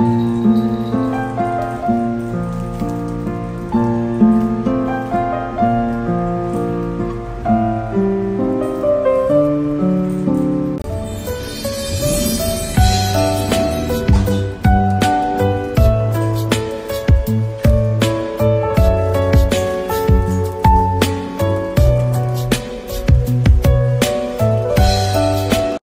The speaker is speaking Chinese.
嗯。